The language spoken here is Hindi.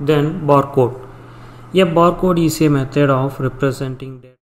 Then barcode. A barcode is a method of representing data